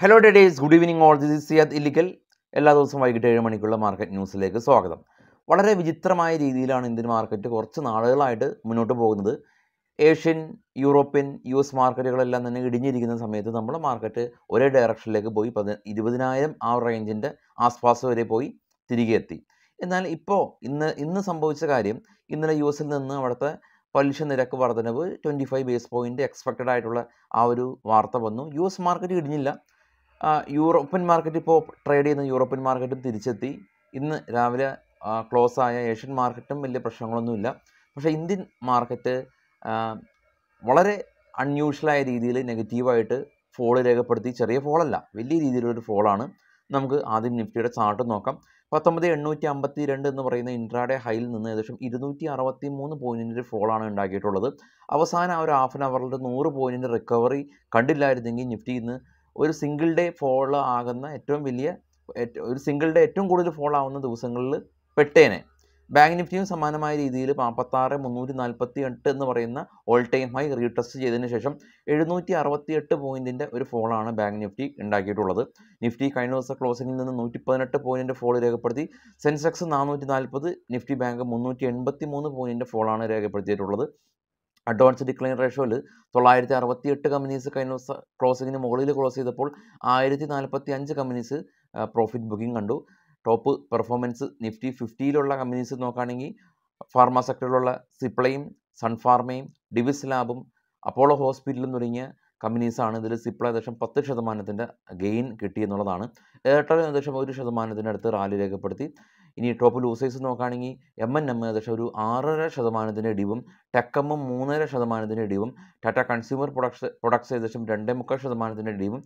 Hello ഡേഡേസ് good evening all this Siyad Illikkal എല്ലാ ദിവസവും വൈകിട്ട് ഏഴ് മണിക്കുള്ള മാർക്കറ്റ് ന്യൂസിലേക്ക് സ്വാഗതം. വളരെ വിചിത്രമായ രീതിയിലാണ് ഇന്ത്യൻ മാർക്കറ്റ് കുറച്ച് നാളുകളായിട്ട് മുന്നോട്ട് പോകുന്നത്. ഏഷ്യൻ യൂറോപ്യൻ യു എസ് മാർക്കറ്റുകളെല്ലാം തന്നെ ഇടിഞ്ഞിരിക്കുന്ന സമയത്ത് നമ്മുടെ മാർക്കറ്റ് ഒരേ ഡയറക്ഷനിലേക്ക് പോയി പതി ഇരുപതിനായിരം ആ റേഞ്ചിന്റെ ആസ്പാസ് വരെ പോയി തിരികെ എത്തി. എന്നാൽ ഇപ്പോൾ ഇന്ന് ഇന്ന് സംഭവിച്ച കാര്യം ഇന്നലെ യു എസിൽ നിന്ന് അവിടുത്തെ പലിശ നിരക്ക് വർധനവ് twenty five base point expected ആയിട്ടുള്ള ആ ഒരു വാർത്ത വന്നു. യു എസ് മാർക്കറ്റ് ഇടിഞ്ഞില്ല. യൂറോപ്യൻ മാർക്കറ്റ് ഇപ്പോൾ ട്രേഡ് ചെയ്യുന്ന യൂറോപ്യൻ മാർക്കറ്റും തിരിച്ചെത്തി. ഇന്ന് രാവിലെ ക്ലോസ് ആയ ഏഷ്യൻ മാർക്കറ്റും വലിയ പ്രശ്നങ്ങളൊന്നുമില്ല പക്ഷേ ഇന്ത്യൻ മാർക്കറ്റ് വളരെ അൺയൂഷ്വലായ രീതിയിൽ നെഗറ്റീവായിട്ട് ഫോൾ രേഖപ്പെടുത്തി. ചെറിയ ഫോളല്ല വലിയ രീതിയിലൊരു ഫോളാണ് നമുക്ക് ആദ്യം നിഫ്റ്റിയുടെ ചാർട്ട് നോക്കാം. പത്തൊമ്പത് എണ്ണൂറ്റി അമ്പത്തി രണ്ട് എന്ന് പറയുന്ന ഇൻട്രാഡേ ഹൈയിൽ നിന്ന് ഏകദേശം ഇരുന്നൂറ്റി അറുപത്തി മൂന്ന് പോയിന്റിന്റെ ഫോളാണ് ഉണ്ടാക്കിയിട്ടുള്ളത്. അവസാനം ആ ഒരു ഹാഫ് ആൻ അവറിൽ നൂറ് പോയിന്റിന്റെ റിക്കവറി കണ്ടില്ലായിരുന്നെങ്കിൽ നിഫ്റ്റി ഇന്ന് ഒരു സിംഗിൾ ഡേ ഫോളോ ആകുന്ന ഏറ്റവും വലിയ ഒരു സിംഗിൾ ഡേ ഏറ്റവും കൂടുതൽ ഫോളോ ആവുന്ന ദിവസങ്ങളിൽ പെട്ടേനെ. ബാങ്ക് നിഫ്റ്റിയും സമാനമായ രീതിയിൽ നാൽപ്പത്താറ് മുന്നൂറ്റി നാൽപ്പത്തി എട്ട് എന്ന് പറയുന്ന ഓൾ ടൈം ഹൈ റീടെസ്റ്റ് ചെയ്തതിന് ശേഷം എഴുന്നൂറ്റി അറുപത്തി എട്ട് പോയിന്റിന്റെ ഒരു ഫോളാണ് ബാങ്ക് നിഫ്റ്റി ഉണ്ടാക്കിയിട്ടുള്ളത്. നിഫ്റ്റി കഴിഞ്ഞ ദിവസം ക്ലോസിംഗിൽ നിന്ന് നൂറ്റി പതിനെട്ട് പോയിന്റിന്റെ ഫോൾ രേഖപ്പെടുത്തി. സെൻസെക്സ് നാനൂറ്റി നാൽപ്പത് നിഫ്റ്റി ബാങ്ക് മുന്നൂറ്റി എൺപത്തി മൂന്ന് പോയിന്റിന്റെ ഫോളാണ് രേഖപ്പെടുത്തിയിട്ടുള്ളത്. അഡ്വാൻസ് ഡിക്ലൈൻ റേഷ്യോയിൽ തൊള്ളായിരത്തി അറുപത്തി എട്ട് കമ്പനീസ് കഴിഞ്ഞ ക്ലോസിങ്ങിന് മുകളിൽ ക്ലോസ് ചെയ്തപ്പോൾ ആയിരത്തി നാൽപ്പത്തി അഞ്ച് കമ്പനീസ് പ്രോഫിറ്റ് ബുക്കിംഗ് കണ്ടു ടോപ്പ് പെർഫോമൻസ് നിഫ്റ്റി ഫിഫ്റ്റിയിലുള്ള കമ്പനീസ് നോക്കുകയാണെങ്കിൽ ഫാർമ സെക്ടറിലുള്ള സിപ്ലയും സൺഫാർമയും ഡിവിസ് ലാബും അപ്പോളോ ഹോസ്പിറ്റലും തുടങ്ങിയ കമ്പനീസാണ് ഇതിൽ സിപ്ല ഏകദേശം പത്ത് ശതമാനത്തിന്റെ ഗെയിൻ കിട്ടിയെന്നുള്ളതാണ്. എയർടെൽ ഏകദേശം ഒരു ശതമാനത്തിന്റെ അടുത്ത് റാലി രേഖപ്പെടുത്തി. ഇനി ടോപ്പ് ലൂസേഴ്സ് നോക്കുകയാണെങ്കിൽ എം എൻ എം ഏകദേശം ഒരു ആറര ശതമാനത്തിന്റെ ഇടിവും ടെക്കമ്മും മൂന്നര ശതമാനത്തിന്റെ ഇടിവും ടാറ്റ കൺസ്യൂമർ പ്രൊഡക്ട്സ് പ്രൊഡക്ട്സ് ഏകദേശം രണ്ടേ മുക്കാൽ ശതമാനത്തിന്റെ ഇടിവും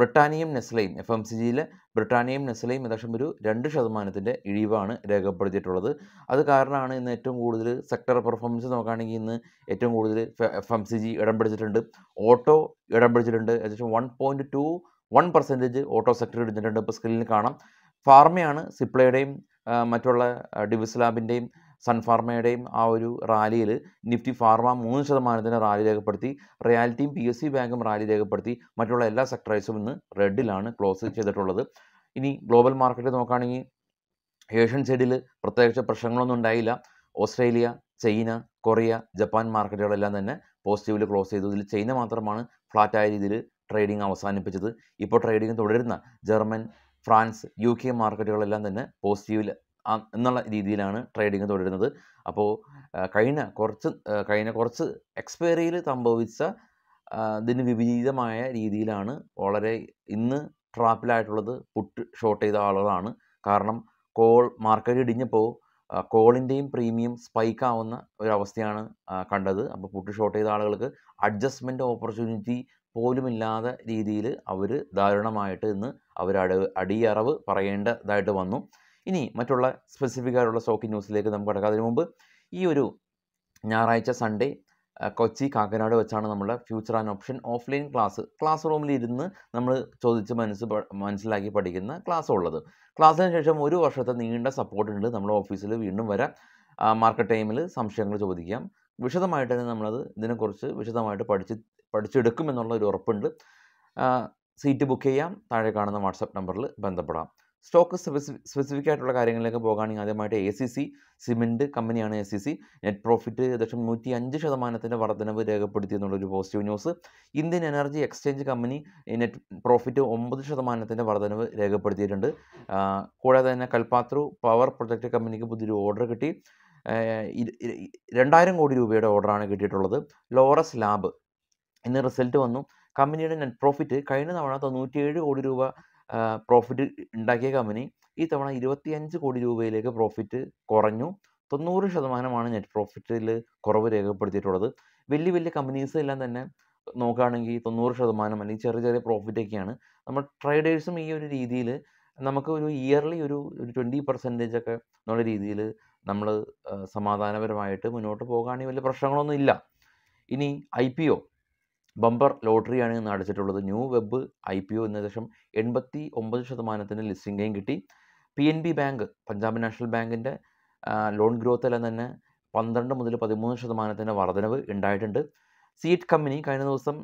ബ്രിട്ടാനിയും നെസ്ലയും എഫ് എം സി ജിയിലെ ബ്രിട്ടാനിയും നെസ്ലയും ഏകദേശം ഒരു രണ്ട് ശതമാനത്തിന്റെ ഇഴിവാണ് രേഖപ്പെടുത്തിയിട്ടുള്ളത്. അത് കാരണമാണ് ഇന്ന് ഏറ്റവും കൂടുതൽ സെക്ടർ പെർഫോമൻസ് നോക്കുകയാണെങ്കിൽ ഇന്ന് ഏറ്റവും കൂടുതൽ എഫ് എം സി ജി ഇടം പിടിച്ചിട്ടുണ്ട്. ഓട്ടോ ഇടം പിടിച്ചിട്ടുണ്ട്. ഏകദേശം one point two one percentage auto sector എടുത്തിട്ടുണ്ട് ഇപ്പോൾ സ്ക്രീനിൽ കാണാം. ഫാർമയാണ് സിപ്ലയുടെയും മറ്റുള്ള ഡിവിസ് ലാബിന്റെയും സൺഫാർമയുടെയും ആ ഒരു റാലിയിൽ നിഫ്റ്റി ഫാർമ മൂന്ന് ശതമാനത്തിന് റാലി രേഖപ്പെടുത്തി റിയാലിറ്റിയും പി എസ് സി ബാങ്കും റാലി രേഖപ്പെടുത്തി മറ്റുള്ള എല്ലാ സെക്ടറൈസും ഇന്ന് റെഡിലാണ് ക്ലോസ് ചെയ്തിട്ടുള്ളത്. ഇനി ഗ്ലോബൽ മാർക്കറ്റ് നോക്കുകയാണെങ്കിൽ ഏഷ്യൻ സൈഡിൽ പ്രത്യേകിച്ച് പ്രശ്നങ്ങളൊന്നും ഉണ്ടായില്ല. ഓസ്ട്രേലിയ ചൈന കൊറിയ ജപ്പാൻ മാർക്കറ്റുകളെല്ലാം തന്നെ പോസിറ്റീവിൽ ക്ലോസ് ചെയ്തു. ഇതിൽ ചൈന മാത്രമാണ് ഫ്ലാറ്റായ രീതിയിൽ ട്രേഡിംഗ് അവസാനിപ്പിച്ചത്. ഇപ്പോൾ ട്രേഡിംഗ് തുടരുന്ന ജർമ്മൻ ഫ്രാൻസ് യു കെ മാർക്കറ്റുകളെല്ലാം തന്നെ പോസിറ്റീവിൽ എന്നുള്ള രീതിയിലാണ് ട്രേഡിംഗ് തുടരുന്നത്. അപ്പോൾ കഴിഞ്ഞ കുറച്ച് കഴിഞ്ഞ കുറച്ച് എക്സ്പയറിയിൽ സംഭവിച്ച ഇതിന് വിപരീതമായ രീതിയിലാണ് വളരെ ഇന്ന് ട്രാപ്പിലായിട്ടുള്ളത് പുട്ട് ഷോർട്ട് ചെയ്ത ആളുകളാണ്. കാരണം കോൾ മാർക്കറ്റ് ഇടിഞ്ഞപ്പോൾ കോളിന്റെയും പ്രീമിയം സ്പൈക്ക് ആവുന്ന ഒരവസ്ഥയാണ് കണ്ടത്. അപ്പോൾ പുട്ട് ഷോർട്ട് ചെയ്ത ആളുകൾക്ക് അഡ്ജസ്റ്റ്മെന്റ് ഓപ്പർച്യൂണിറ്റി പോലുമില്ലാത്ത രീതിയിൽ അവർ ദാരുണമായിട്ട് ഇന്ന് അവർ അട അടിയറവ് പറയേണ്ടതായിട്ട് വന്നു. ഇനി മറ്റുള്ള സ്പെസിഫിക് ആയിട്ടുള്ള സ്റ്റോക്ക് ന്യൂസിലേക്ക് നമുക്ക് കിടക്കാം. അതിനു മുമ്പ് ഈ ഒരു ഞായറാഴ്ച സൺഡേ കൊച്ചി കാക്കനാട് വെച്ചാണ് നമ്മുടെ future and option offline class class റൂമിൽ ഇരുന്ന് നമ്മൾ ചോദിച്ച് മനസ്സ് മനസ്സിലാക്കി പഠിക്കുന്ന ക്ലാസ് ഉള്ളത്. ക്ലാസ്സിന് ശേഷം ഒരു വർഷത്തെ നീണ്ട സപ്പോർട്ട് ഉണ്ട്. നമ്മുടെ ഓഫീസിൽ വീണ്ടും വരാം. മാർക്കറ്റ് ടൈമിൽ സംശയങ്ങൾ ചോദിക്കാം. വിശദമായിട്ട് തന്നെ നമ്മളത് ഇതിനെക്കുറിച്ച് വിശദമായിട്ട് പഠിച്ച് പഠിച്ചെടുക്കും എന്നുള്ള ഒരു ഉറപ്പുണ്ട് സീറ്റ് ബുക്ക് ചെയ്യാം. താഴെ കാണുന്ന വാട്സപ്പ് നമ്പറിൽ ബന്ധപ്പെടാം. സ്റ്റോക്ക് സ്പെസിഫിക് ആയിട്ടുള്ള കാര്യങ്ങളിലേക്ക് പോകുകയാണെങ്കിൽ ആദ്യമായിട്ട് എ സി സി സിമെന്റ് കമ്പനിയാണ് A C C net profit ഏകദേശം നൂറ്റി അഞ്ച് ശതമാനത്തിന്റെ വർധനവ് രേഖപ്പെടുത്തി എന്നുള്ളൊരു positive news. Indian energy exchange company net profit ഒമ്പത് ശതമാനത്തിന്റെ വർധനവ് രേഖപ്പെടുത്തിയിട്ടുണ്ട്. കൂടാതെ തന്നെ കൽപ്പാത്രു പവർ പ്രൊജക്റ്റ് കമ്പനിക്ക് പുതിയൊരു ഓർഡർ കിട്ടി. രണ്ടായിരം കോടി രൂപയുടെ ഓർഡറാണ് കിട്ടിയിട്ടുള്ളത്. ലോറസ് ലാബ് ഇന്ന് റിസൾട്ട് വന്നു. കമ്പനിയുടെ നെറ്റ് പ്രോഫിറ്റ് കഴിഞ്ഞ തവണ തൊണ്ണൂറ്റിയേഴ് കോടി രൂപ പ്രോഫിറ്റ് ഉണ്ടാക്കിയ കമ്പനി ഈ തവണ ഇരുപത്തിയഞ്ച് കോടി രൂപയിലേക്ക് പ്രോഫിറ്റ് കുറഞ്ഞു. തൊണ്ണൂറ് ശതമാനമാണ് നെറ്റ് പ്രോഫിറ്റിൽ കുറവ് രേഖപ്പെടുത്തിയിട്ടുള്ളത്. വലിയ വലിയ കമ്പനീസ് എല്ലാം തന്നെ നോക്കുകയാണെങ്കിൽ തൊണ്ണൂറ് ശതമാനം അല്ലെങ്കിൽ ചെറിയ ചെറിയ പ്രോഫിറ്റൊക്കെയാണ് നമ്മൾ ട്രേഡേഴ്സും ഈ ഒരു രീതിയിൽ നമുക്ക് ഒരു ഇയർലി ഒരു ഒരു ട്വന്റി പെർസെന്റേജ് ഒക്കെ എന്നുള്ള രീതിയിൽ നമ്മൾ സമാധാനപരമായിട്ട് മുന്നോട്ട് പോകുകയാണെങ്കിൽ വലിയ പ്രശ്നങ്ങളൊന്നും ഇല്ല. ഇനി ഐ പി ഒ ബമ്പർ ലോട്ടറിയാണ് ഇന്ന് അടച്ചിട്ടുള്ളത്. New web I P O എന്ന ഏകദേശം എൺപത്തി ഒമ്പത് ശതമാനത്തിന് ലിസ്റ്റിംഗ് ഗെയിൻ കിട്ടി. P N B bank Punjab national ബാങ്കിന്റെ ലോൺ ഗ്രോത്ത് എല്ലാം തന്നെ പന്ത്രണ്ട് മുതൽ പതിമൂന്ന് ശതമാനത്തിന്റെ വർധനവ് ഉണ്ടായിട്ടുണ്ട്. സീറ്റ് കമ്പനി കഴിഞ്ഞ ദിവസം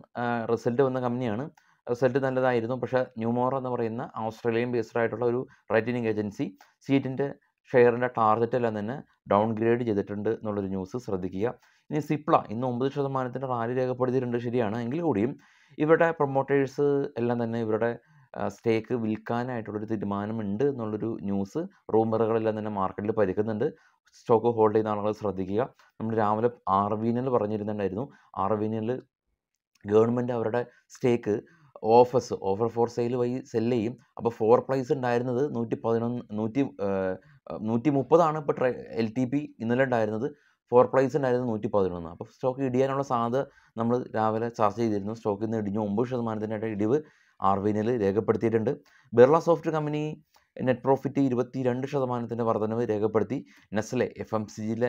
റിസൾട്ട് വന്ന കമ്പനിയാണ് റിസൾട്ട് നല്ലതായിരുന്നു. പക്ഷേ ന്യൂമോറ എന്ന് പറയുന്ന ഓസ്ട്രേലിയൻ ബേസ്ഡ് ആയിട്ടുള്ള ഒരു റേറ്റിംഗ് ഏജൻസി സീറ്റിന്റെ ഷെയറിന്റെ ടാർഗറ്റ് എല്ലാം തന്നെ ഡൗൺ ഗ്രേഡ് ചെയ്തിട്ടുണ്ട് എന്നുള്ളൊരു ന്യൂസ് ശ്രദ്ധിക്കുക. ഇനി സിപ്ല ഇന്ന് ഒമ്പത് ശതമാനത്തിന്റെ റാലി രേഖപ്പെടുത്തിയിട്ടുണ്ട് ശരിയാണ്. എങ്കിൽ കൂടിയും ഇവരുടെ പ്രൊമോട്ടേഴ്സ് എല്ലാം തന്നെ ഇവരുടെ സ്റ്റേക്ക് വിൽക്കാനായിട്ടുള്ളൊരു തീരുമാനമുണ്ട് എന്നുള്ളൊരു ന്യൂസ് റൂമറുകളെല്ലാം തന്നെ മാർക്കറ്റിൽ പരിക്കുന്നുണ്ട്. സ്റ്റോക്ക് ഹോൾഡ് ചെയ്യുന്ന ആളുകൾ ശ്രദ്ധിക്കുക. നമ്മൾ രാവിലെ ആർ വിനിൽ പറഞ്ഞിരുന്നുണ്ടായിരുന്നു. ആർ ഗവൺമെന്റ് അവരുടെ stake offers offer for sale വഴി സെൽ ചെയ്യും. അപ്പോൾ ഫോർ പ്രൈസ് ഉണ്ടായിരുന്നത് നൂറ്റി പതിനൊന്ന് നൂറ്റി നൂറ്റി മുപ്പതാണ് ഇപ്പോൾ ട്രേ എൽ ടി പി ഇന്നലെ ഉണ്ടായിരുന്നത്. ഫോർ പ്രൈസ് ഉണ്ടായിരുന്നത് നൂറ്റി പതിനൊന്ന് അപ്പോൾ സ്റ്റോക്ക് ഇടിയാനുള്ള സാധ്യത നമ്മൾ രാവിലെ ചർച്ച ചെയ്തിരുന്നു. സ്റ്റോക്ക് ഇന്ന് ഇടിഞ്ഞു ഒമ്പത് ശതമാനത്തിന്റെ ഇടിവ് ആർ രേഖപ്പെടുത്തിയിട്ടുണ്ട്. Birla soft company net profit ഇരുപത്തി രണ്ട് ശതമാനത്തിന്റെ വർധനവ് രേഖപ്പെടുത്തി. നെസ്ലെ എഫ് എം സി ജിയിലെ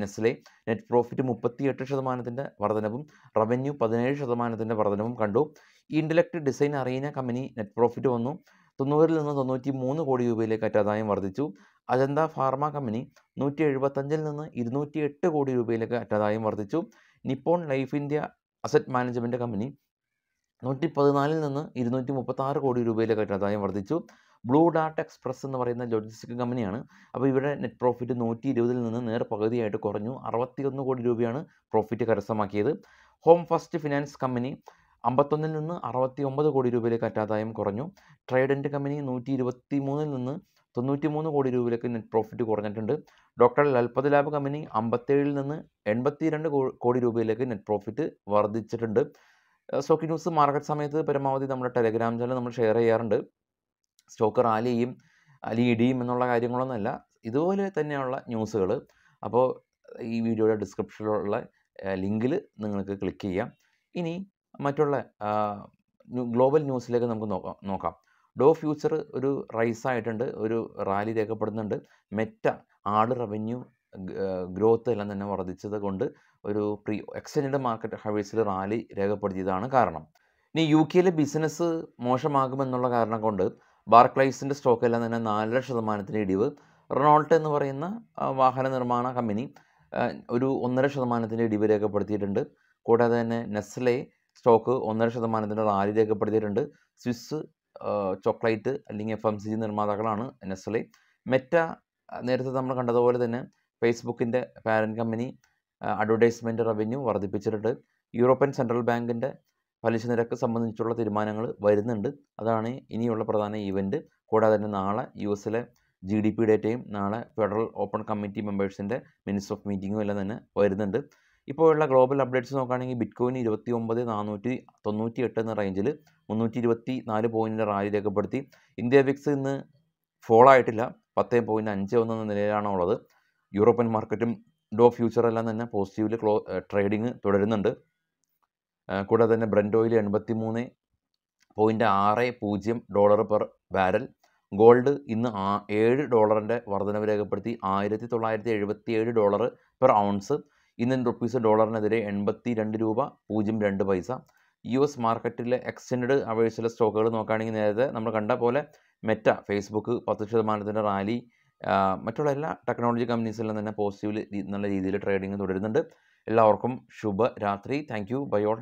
നെസ്ലെ നെറ്റ് പ്രോഫിറ്റ് മുപ്പത്തി എട്ട് ശതമാനത്തിന്റെ വർധനവും റവന്യൂ പതിനേഴ് ശതമാനത്തിന്റെ വർധനവും കണ്ടു. Intellect design arena company net profit വന്നു. തൊണ്ണൂറിൽ നിന്ന് തൊണ്ണൂറ്റി മൂന്ന് കോടി രൂപയിലേക്ക് അറ്റാദായം വർദ്ധിച്ചു. അജന്ത ഫാർമ കമ്പനി നൂറ്റി എഴുപത്തഞ്ചിൽ നിന്ന് ഇരുന്നൂറ്റി എട്ട് കോടി രൂപയിലേക്ക് അറ്റാദായം വർദ്ധിച്ചു. Nippon life India asset management company നൂറ്റി പതിനാലിൽ നിന്ന് ഇരുന്നൂറ്റി മുപ്പത്തി ആറ് കോടി രൂപയിലേക്ക് അറ്റാദായം വർദ്ധിച്ചു. ബ്ലൂ ഡാർട്ട് എക്സ്പ്രസ് എന്ന് പറയുന്ന ലോജിസ്റ്റിക് കമ്പനിയാണ്. അപ്പോൾ ഇവിടെ നെറ്റ് പ്രോഫിറ്റ് നൂറ്റി ഇരുപതിൽ നിന്ന് നേർ പകുതിയായിട്ട് കുറഞ്ഞു. അറുപത്തിയൊന്ന് കോടി രൂപയാണ് പ്രോഫിറ്റ് കരസ്ഥമാക്കിയത്. ഹോം ഫസ്റ്റ് ഫിനാൻസ് കമ്പനി അമ്പത്തൊന്നിൽ നിന്ന് അറുപത്തി ഒമ്പത് കോടി രൂപയിലേക്ക് അറ്റാദായം കുറഞ്ഞു. ട്രേഡന്റ് കമ്പനി നൂറ്റി ഇരുപത്തി മൂന്നിൽ നിന്ന് തൊണ്ണൂറ്റി മൂന്ന് കോടി രൂപയിലേക്ക് നെറ്റ് പ്രോഫിറ്റ് കുറഞ്ഞിട്ടുണ്ട്. ഡോക്ടർ ലൽപത് ലാബ് കമ്പനി അമ്പത്തേഴിൽ നിന്ന് എൺപത്തി രണ്ട് കോടി രൂപയിലേക്ക് നെറ്റ് പ്രോഫിറ്റ് വർദ്ധിച്ചിട്ടുണ്ട്. സ്റ്റോക്ക് ന്യൂസ് മാർക്കറ്റ് സമയത്ത് പരമാവധി നമ്മുടെ ടെലഗ്രാം ചാനൽ നമ്മൾ ഷെയർ ചെയ്യാറുണ്ട്. സ്റ്റോക്ക് റാലി ചെയ്യും അല്ലെങ്കിൽ ഇടിയും എന്നുള്ള കാര്യങ്ങളൊന്നുമല്ല ഇതുപോലെ തന്നെയുള്ള ന്യൂസുകൾ അപ്പോൾ ഈ വീഡിയോയുടെ ഡിസ്ക്രിപ്ഷനിലുള്ള ലിങ്കിൽ നിങ്ങൾക്ക് ക്ലിക്ക് ചെയ്യാം. ഇനി മറ്റുള്ള ഗ്ലോബൽ ന്യൂസിലേക്ക് നമുക്ക് നോക്കാം നോക്കാം. ഡോ ഫ്യൂച്ചർ ഒരു റൈസ് ആയിട്ടുണ്ട് ഒരു റാലി രേഖപ്പെടുന്നുണ്ട് മെറ്റ ആട് റവന്യൂ ഗ്രോത്ത് എല്ലാം തന്നെ വർദ്ധിച്ചത് കൊണ്ട് ഒരു പ്രീ എക്സ്റ്റൻഡ് മാർക്കറ്റ് ഹവേഴ്സിൽ റാലി രേഖപ്പെടുത്തിയതാണ് കാരണം. ഇനി യു കെയിലെ ബിസിനസ് മോശമാകുമെന്നുള്ള കാരണം കൊണ്ട് ബാർക്ലൈസിന്റെ സ്റ്റോക്ക് എല്ലാം തന്നെ നാലര ശതമാനത്തിന് ഇടിവ്. റൊണോൾട്ട് എന്ന് പറയുന്ന വാഹന നിർമ്മാണ കമ്പനി ഒരു ഒന്നര ശതമാനത്തിന്റെ ഇടിവ് രേഖപ്പെടുത്തിയിട്ടുണ്ട്. കൂടാതെ തന്നെ നെസ്ലെ സ്റ്റോക്ക് ഒന്നര ശതമാനത്തിന്റെ റാലി രേഖപ്പെടുത്തിയിട്ടുണ്ട് സ്വിസ് ചോക്ലേറ്റ് അല്ലെങ്കിൽ എഫ് എം സി നിർമ്മാതാക്കളാണ് നെസ്ലെ. മെറ്റ നേരത്തെ നമ്മൾ കണ്ടതുപോലെ തന്നെ ഫേസ്ബുക്കിന്റെ പാരന്റ് കമ്പനി അഡ്വർടൈസ്മെന്റ് റവന്യൂ വർദ്ധിപ്പിച്ചിട്ടുണ്ട്. യൂറോപ്യൻ സെൻട്രൽ ബാങ്കിന്റെ പലിശ നിരക്ക് സംബന്ധിച്ചുള്ള തീരുമാനങ്ങൾ വരുന്നുണ്ട്. അതാണ് ഇനിയുള്ള പ്രധാന ഈവന്റ് കൂടാതെ തന്നെ നാളെ യു എസിലെ ജി ഡി പി ഡേറ്റയും നാളെ ഫെഡറൽ ഓപ്പൺ കമ്മിറ്റി മെമ്പേഴ്സിന്റെ മിനിറ്റ്സ് ഓഫ് മീറ്റിങ്ങും എല്ലാം തന്നെ വരുന്നുണ്ട്. ഇപ്പോഴുള്ള ഗ്ലോബൽ അപ്ഡേറ്റ്സ് നോക്കുകയാണെങ്കിൽ ബിറ്റ് കോയിൻ ഇരുപത്തി ഒമ്പത് നാനൂറ്റി തൊണ്ണൂറ്റി എട്ട് എന്ന റേഞ്ചിൽ മുന്നൂറ്റി ഇരുപത്തി നാല് പോയിന്റിന്റെ റാലി രേഖപ്പെടുത്തി. ഇന്ത്യ വിക്സ് ഇന്ന് ഫോൾ ആയിട്ടില്ല. പത്ത് പോയിന്റ് അഞ്ച് ഒന്ന് എന്ന നിലയിലാണ് ഉള്ളത്. യൂറോപ്യൻ മാർക്കറ്റും ഡോ ഫ്യൂച്ചർ എല്ലാം തന്നെ പോസിറ്റീവിൽ ക്ലോ ട്രേഡിങ് തുടരുന്നുണ്ട്. കൂടാതെ തന്നെ ബ്രൻഡ് ഓയിൽ എൺപത്തി മൂന്ന് പോയിന്റ് ആറ് പൂജ്യം ഡോളർ പെർ ബാരൽ ഗോൾഡ് ഇന്ന് ആ ഏഴ് ഡോളറിന്റെ വർധനവ് രേഖപ്പെടുത്തി ആയിരത്തി തൊള്ളായിരത്തി എഴുപത്തി ഏഴ് dollar per ounce Indian rupees ഡോളറിനെതിരെ എൺപത്തി രണ്ട് രൂപ പൂജ്യം രണ്ട് പൈസ. യു എസ് മാർക്കറ്റിലെ എക്സ്റ്റൻഡ് അവേഴ്സിലെ സ്റ്റോക്കുകൾ നോക്കുകയാണെങ്കിൽ നേരത്തെ നമ്മൾ കണ്ട പോലെ മെറ്റ ഫേസ്ബുക്ക് പത്ത് ശതമാനത്തിന്റെ റാലി മറ്റുള്ള എല്ലാ ടെക്നോളജി കമ്പനീസിലും തന്നെ പോസിറ്റീവ് നല്ല രീതിയിൽ ട്രേഡിംഗ് തുടരുന്നുണ്ട്. എല്ലാവർക്കും ശുഭരാത്രി. Thank you by all